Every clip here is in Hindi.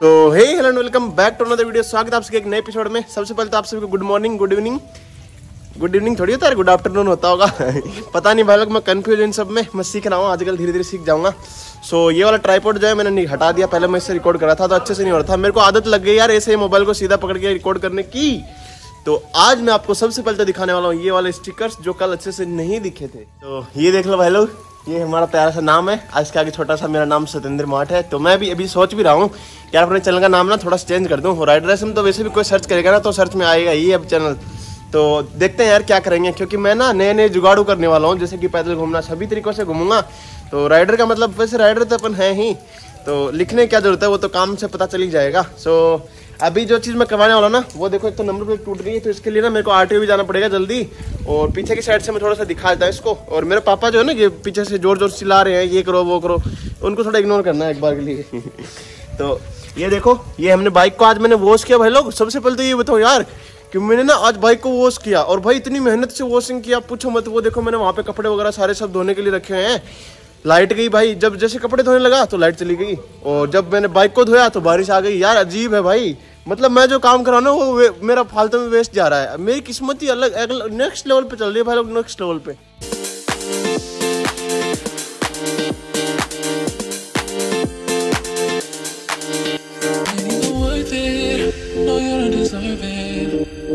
तो hey hello welcome back to another video स्वागत आप सबके एक नए एपिसोड में। सबसे पहले तो आप सभी को good morning good evening good evening थोड़ी होता है गुड आफ्टरनून होता होगा। पता नहीं भाई लोग मैं कंफ्यूज इन सब में। मैं सीख रहा हूँ आजकल धीरे धीरे सीख जाऊँगा। सो so, ये वाला ट्राईपोर्ट जो है मैंने हटा दिया। पहले मैं इससे रिकॉर्ड करा था तो अच्छे से नहीं हो रहा था। मेरे को आदत लग गई यार ऐसे मोबाइल को सीधा पकड़ के रिकॉर्ड करने की। तो आज मैं आपको सबसे पहले तो दिखाने वाला हूँ ये वाले स्टिकर्स जो कल अच्छे से नहीं दिखे थे। तो ये देख लो भाई लोग। ये हमारा प्यारा सा नाम है। आज के आगे छोटा सा मेरा नाम सत्येंद्र माठ है। तो मैं भी अभी सोच भी रहा हूँ कि यार अपने चैनल का नाम ना थोड़ा सा चेंज कर दूँ। राइडर एस तो वैसे भी कोई सर्च करेगा ना तो सर्च में आएगा ये अब चैनल तो देखते हैं यार क्या करेंगे, क्योंकि मैं ना नए नए जुगाड़ू करने वाला हूँ, जैसे कि पैदल घूमना, सभी तरीकों से घूमूँगा। तो राइडर का मतलब वैसे राइडर तो अपन है ही। तो लिखने की क्या ज़रूरत है, वो तो काम से पता चल ही जाएगा। सो अभी जो चीज़ मैं करवाने वाला ना, वो देखो, एक तो नंबर प्लेट टूट गई है तो इसके लिए ना मेरे को आर भी जाना पड़ेगा जल्दी। और पीछे की साइड से मैं थोड़ा सा दिखा देता इसको। और मेरे पापा जो है ना, ये पीछे से ज़ोर ज़ोर चिल्ला रहे हैं, ये करो, वो करो, उनको थोड़ा इग्नोर करना है एक बार के लिए। तो ये देखो, ये हमने बाइक को आज मैंने वॉश किया। भाई लोग, सबसे पहले तो ये बताओ यार, कि मैंने ना आज बाइक को वॉश किया। और भाई इतनी मेहनत से वॉशिंग किया, पूछो मत, वो देखो मैंने वहाँ पे कपड़े वगैरह सारे सब धोने के लिए रखे हैं। लाइट गई भाई, जब जैसे कपड़े धोने लगा तो लाइट चली गई। और जब मैंने बाइक को धोया तो बारिश आ गई। यार, अजीब है भाई। मतलब मैं जो काम कर रहा ना, वो मेरा फालतू में वेस्ट जा रहा है। मेरी किस्मत ही अलग नेक्स्ट लेवल पे चल रही है भाई लोग नेक्स्ट लेवल पे।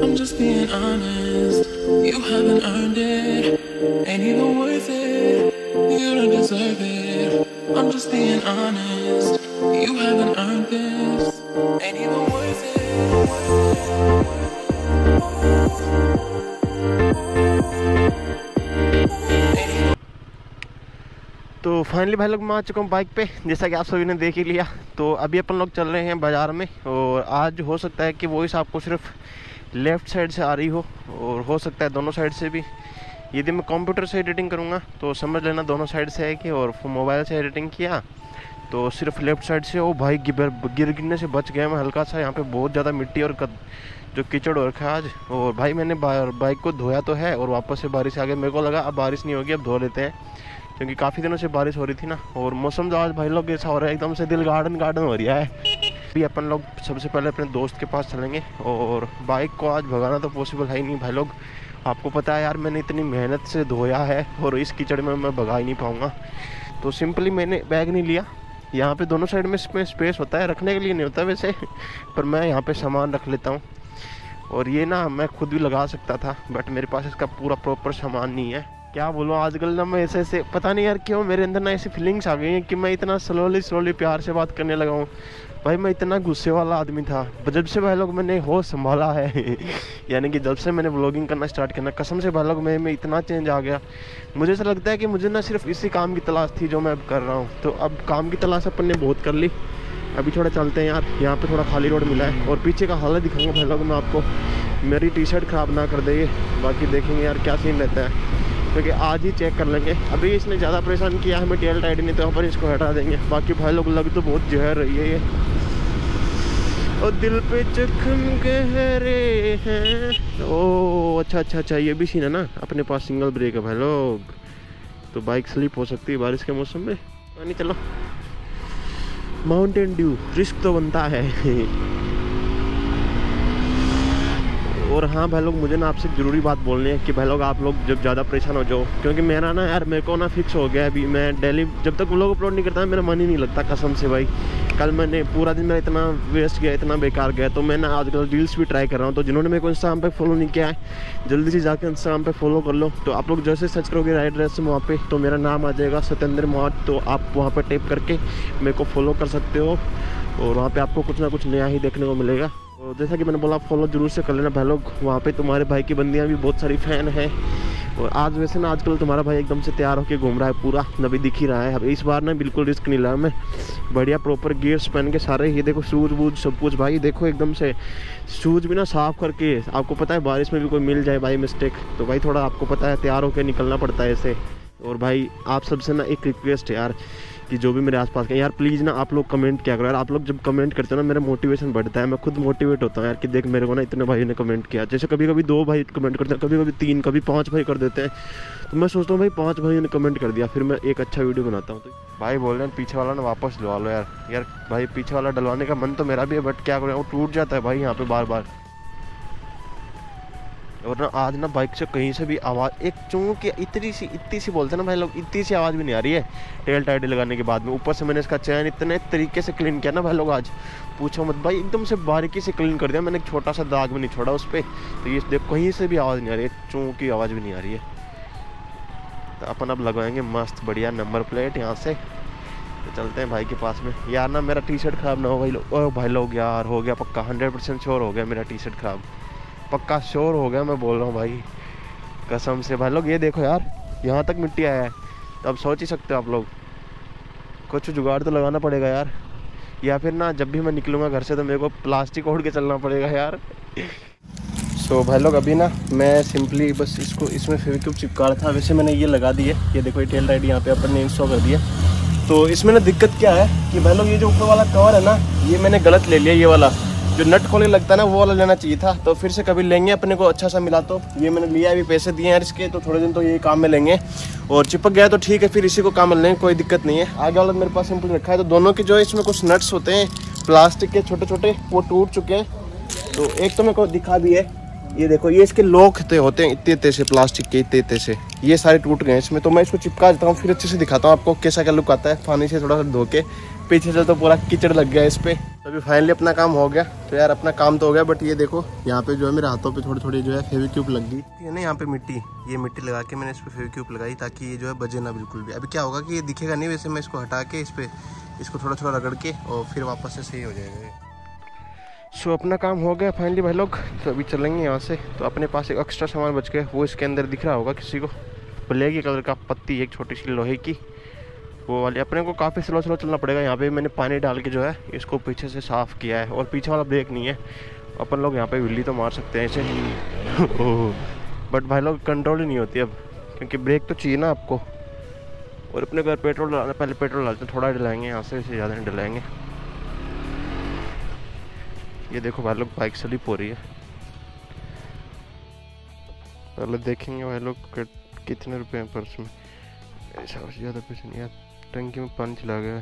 I'm just being honest. You haven't earned it. Even deserve it. I'm just being honest. You haven't earned this. Ain't even worth it. तो फाइनली भाई लोग मैं आ चुका हूँ बाइक पे, जैसा कि आप सभी ने देख ही लिया तो अभी अपन लोग चल रहे हैं बाज़ार में, और आज हो सकता है कि वॉइस आपको सिर्फ़ लेफ़्ट साइड से आ रही हो, और हो सकता है दोनों साइड से भी यदि मैं कंप्यूटर से एडिटिंग करूँगा तो समझ लेना दोनों साइड से है कि और मोबाइल से एडिटिंग किया तो सिर्फ़ लेफ़्ट साइड से ओ भाई गिर गिर गिरने से बच गया मैं हल्का सा यहाँ पे बहुत ज़्यादा मिट्टी और कद, जो कीचड़ हो रखा है आज। और भाई मैंने बाइक को धोया तो है और वापस से बारिश आ गई मेरे को लगा अब बारिश नहीं होगी अब धो लेते हैं क्योंकि काफ़ी दिनों से बारिश हो रही थी ना। और मौसम जो आज भाई लोग ऐसा हो रहा है एकदम से दिल गार्डन गार्डन हो रहा है। अभी अपन लोग सबसे पहले अपने दोस्त के पास चलेंगे और बाइक को आज भगाना तो पॉसिबल है ही नहीं भाई लोग। आपको पता है यार, मैंने इतनी मेहनत से धोया है और इस कीचड़ में मैं भगा ही नहीं पाऊँगा। तो सिंपली मैंने बैग नहीं लिया। यहाँ पे दोनों साइड में इसमें स्पेस होता है, रखने के लिए नहीं होता वैसे, पर मैं यहाँ पे सामान रख लेता हूँ। और ये ना मैं खुद भी लगा सकता था बट मेरे पास इसका पूरा प्रॉपर सामान नहीं है। क्या बोलूँ, आजकल ना मैं ऐसे ऐसे, पता नहीं यार क्यों मेरे अंदर ना ऐसी फीलिंग्स आ गई हैं कि मैं इतना स्लोली स्लोली प्यार से बात करने लगा हूँ। भाई, मैं इतना गुस्से वाला आदमी था। जब से भाई लोग मैंने हो संभाला है, यानी कि जब से मैंने ब्लॉगिंग करना स्टार्ट करना कसम से भाई लोग, मैं, में इतना चेंज आ गया। मुझे ऐसा लगता है कि मुझे ना सिर्फ़ इसी काम की तलाश थी जो मैं अब कर रहा हूँ। तो अब काम की तलाश अपन ने बहुत कर ली। अभी थोड़ा चलते हैं यार। यहाँ पे थोड़ा खाली रोड मिला है और पीछे का हालत दिखाऊँगा भाई लोग मैं आपको। मेरी टी शर्ट ख़राब ना कर देगी बाकी देखेंगे यार क्या सीन रहता है। क्योंकि आज ही चेक कर लेंगे। अभी इसने ज़्यादा परेशान किया हमें टेल टाइट नहीं तो अपन इसको हटा देंगे। बाकी भाई लोग, लग तो बहुत जहर रही है ये। और दिल पे जख्म गहरे हैं। ओ अच्छा अच्छा अच्छा ये भी सीन है ना? अपने पास सिंगल ब्रेक है भाई लोग। तो बाइक स्लिप हो सकती है बारिश के मौसम में? नहीं, चलो। माउंटेन ड्यू रिस्क तो बनता है। और हाँ भाई लोग, मुझे ना आपसे ज़रूरी बात बोलनी है कि भाई लोग, आप लोग जब ज़्यादा परेशान हो जाओ, क्योंकि मेरा ना यार, मेरे को ना फिक्स हो गया अभी। मैं डेली जब तक लोग अपलोड नहीं करता मेरा मन ही नहीं लगता कसम से भाई। कल मैंने पूरा दिन मेरा इतना वेस्ट गया, इतना बेकार गया तो मैं ना आजकल रील्स भी ट्राई कर रहा हूँ। तो जिन्होंने मेरे को इंस्टाग्राम पर फॉलो नहीं किया है, जल्दी से जाकर इंस्टाग्राम पर फॉलो कर लो। तो आप लोग जैसे सर्च करोगे राइट ड्रेस वहाँ पर तो मेरा नाम आ जाएगा सत्येंद्र मोहट तो आप वहाँ पर टेप करके मेरे को फॉलो कर सकते हो, और वहाँ पर आपको कुछ ना कुछ नया ही देखने को मिलेगा। तो जैसा कि मैंने बोला फॉलो ज़रूर से कर लेना भाई लोग वहाँ पे तुम्हारे भाई की बंदियाँ भी बहुत सारी फ़ैन हैं। और आज वैसे ना, आजकल तुम्हारा भाई एकदम से तैयार होकर घूम रहा है पूरा। नबी दिख ही रहा है। अब इस बार ना बिल्कुल रिस्क नहीं रहा मैं। बढ़िया प्रॉपर गियर्स पहन के सारे ये देखो शूज़ वूज सब कुछ। भाई देखो एकदम से, शूज़ भी ना साफ़ करके, आपको पता है बारिश में भी कोई मिल जाए भाई मिस्टेक तो भाई थोड़ा आपको पता है, तैयार होकर निकलना पड़ता है ऐसे। और भाई, आप सबसे ना एक रिक्वेस्ट है यार कि जो भी मेरे आसपास का यार प्लीज़ ना आप लोग कमेंट क्या करो। यार, आप लोग जब कमेंट करते हो ना, मेरा मोटिवेशन बढ़ता है। मैं खुद मोटिवेट होता हूँ यार कि देख, मेरे को ना इतने भाई ने कमेंट किया। जैसे कभी कभी दो भाई कमेंट करते हैं कभी कभी तीन, कभी पाँच भाई कर देते हैं। तो मैं सोचता हूँ, भाई, पाँच भाई ने कमेंट कर दिया, फिर मैं एक अच्छा वीडियो बनाता हूँ। तो भाई, बोल रहे हैं, पीछे वाला ना वापस डलवा लो यार। यार, भाई, पीछे वाला डलवाने का मन तो मेरा भी है बट क्या करें? वो टूट जाता है भाई यहाँ पे बार बार और ना आज ना बाइक से कहीं से भी आवाज़, एक चूँ की इतनी सी इतनी सी बोलते हैं ना भाई लोग, इतनी सी आवाज़ भी नहीं आ रही है। टेल टाइड लगाने के बाद में, ऊपर से मैंने इसका चैन इतने तरीके से क्लीन किया ना भाई लोग आज। पूछो मत भाई, एकदम से बारीकी से क्लीन कर दिया, मैंने एक छोटा सा दाग भी नहीं छोड़ा उस पर तो ये देख, कहीं से भी आवाज़ नहीं आ रही है चूँ की आवाज़ भी नहीं आ रही है। तो अपन अब लगवाएँगे मस्त बढ़िया नंबर प्लेट यहाँ से। तो चलते हैं भाई के पास में। यार ना मेरा टी शर्ट ख़राब ना हो भाई लोग भाई लोग, यार हो गया पक्का हंड्रेड परसेंट श्योर हो गया मेरा टी शर्ट ख़राब। पक्का शोर हो गया मैं बोल रहा हूँ भाई। कसम से भाई लोग ये देखो यार यहाँ तक मिट्टी आया है। तो अब सोच ही सकते हो आप लोग। कुछ जुगाड़ तो लगाना पड़ेगा यार। या फिर ना जब भी मैं निकलूँगा घर से तो मेरे को प्लास्टिक ओढ़ के चलना पड़ेगा यार। सो so, भाई लोग अभी ना मैं सिंपली बस इसको इसमें फेविक्यूब चिपका रहा था वैसे मैंने ये लगा दी है। ये देखो ये टेल लाइट यहाँ पे अपन ने इंस्टॉल कर दिया। तो इसमें ना दिक्कत क्या है कि भाई लोग ये जो ऊपर वाला कवर है ना ये मैंने गलत ले लिया ये वाला। जो नट खोलने लगता है ना, वो वाला लेना चाहिए था। तो फिर से कभी लेंगे अपने को अच्छा सा मिला तो। ये मैंने लिया अभी पैसे दिए हैं इसके तो थोड़े दिन तो ये काम में लेंगे। और चिपक गया तो ठीक है, फिर इसी को काम में लेंगे, कोई दिक्कत नहीं है। आगे वाला मेरे पास सिंपल रखा है तो दोनों के जो है, इसमें कुछ नट्स होते हैं प्लास्टिक के छोटे छोटे वो टूट चुके हैं। तो एक तो मेरे को दिखा भी है। ये देखो, ये इसके लोक होते हैं, इतने इतने से, प्लास्टिक के, इतने इतने से। ये सारे टूट गए इसमें तो मैं इसको चिपका देता हूँ, फिर अच्छे से दिखाता हूँ आपको कैसा क्या लुक आता है। पानी से थोड़ा सा धो के, पीछे से तो पूरा कीचड़ लग गया इस पर तो अभी फाइनली अपना काम हो गया। तो यार, अपना काम तो हो गया बट ये देखो, यहाँ पे जो है मेरे हाथों पे थोड़ी थोड़ी जो है फेविक्यूब लग गई। है ना यहाँ पे मिट्टी, ये मिट्टी लगा के मैंने इस पर फेविक्यूब लगाई ताकि ये जो है बजे ना बिल्कुल भी। अभी क्या होगा कि ये दिखेगा नहीं, वैसे मैं इसको हटा के इस पर इसको थोड़ा थोड़ा रगड़ के और फिर वापस से सही हो जाएगा। सो so, अपना काम हो गया फाइनली भाई लोग। तो अभी चलेंगे यहाँ से। तो अपने पास एक एक्स्ट्रा सामान बच गया। वो इसके अंदर दिख रहा होगा किसी को। ब्लैक कलर का पत्ती एक छोटी सी लोहे की। वो वाली। अपने को काफ़ी स्लो स्लो चलना पड़ेगा। यहाँ पे मैंने पानी डाल के जो है इसको पीछे से साफ़ किया है। और पीछे वाला ब्रेक नहीं है। अपन लोग यहाँ पे बिल्ली तो मार सकते हैं ऐसे बट भाई लोग कंट्रोल ही नहीं होती अब। क्योंकि ब्रेक तो चाहिए ना आपको। और अपने घर पेट्रोल डालना पहले पेट्रोल डालते थोड़ा डलाएँगे यहाँ से इसे ज़्यादा नहीं डलाएँगे। ये देखो भाई लोग बाइक स्लिप हो रही है। पहले देखेंगे भाई लोग कितने रुपए हैं पर्स में। ऐसा ज़्यादा पैसे नहीं यार टंकी में पानी चला गया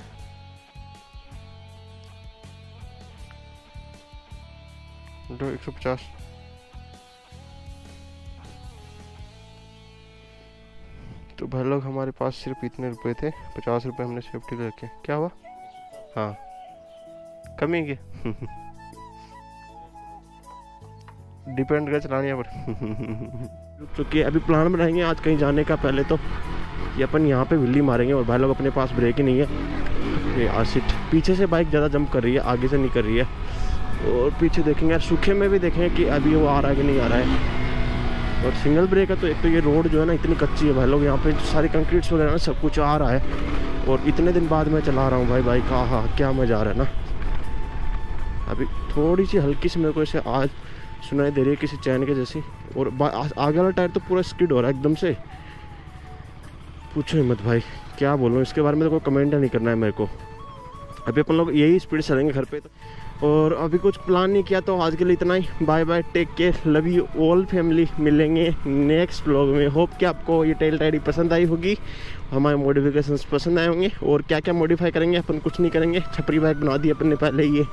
दो एक सौ पचास। तो भाई लोग हमारे पास सिर्फ़ इतने रुपए थे। पचास रुपए हमने सेफ्टी रखे। क्या हुआ? हाँ। कमी की डिपेंड कर चलाने पर। चुकी अभी प्लान बनाएँगे, आज कहीं जाने का पहले तो। ये अपन यहाँ पे विल्ली मारेंगे और भाई लोग अपने पास ब्रेक ही नहीं है। ये आसिट पीछे से बाइक ज़्यादा जंप कर रही है, आगे से नहीं कर रही है। और पीछे देखेंगे, यार सूखे में भी देखेंगे कि अभी वो आ रहा है कि नहीं आ रहा है। और सिंगल ब्रेक है तो एक तो ये रोड जो है ना, इतनी कच्ची है भाई लोग, यहाँ पे सारी कंक्रीट्स वगैरह ना, सब कुछ आ रहा है। और इतने दिन बाद मैं चला रहा हूँ भाई बाइक हाँ हाँ क्या मज़ा आ रहा है ना। अभी थोड़ी सी हल्की सी मेरे को इसे आज सुनाई दे रही है किसी चैन के जैसी। और आगे वाला टायर तो पूरा स्किड हो रहा है एकदम से। पूछो हिम्मत भाई, क्या बोलूँ, इसके बारे में तो कोई कमेंट नहीं करना है मेरे को। अभी अपन लोग यही स्पीड चलेंगे घर पे तो। और अभी कुछ प्लान नहीं किया तो आज के लिए इतना ही। Bye bye take care love you all family मिलेंगे नेक्स्ट ब्लॉग में। होप कि आपको ये टेल टाइडी पसंद आई होगी। हमारे मॉडिफिकेशन पसंद आए होंगे। और क्या क्या मॉडिफाई करेंगे, अपन कुछ नहीं करेंगे। छपरी बाइक बना दी अपन ने पहले ये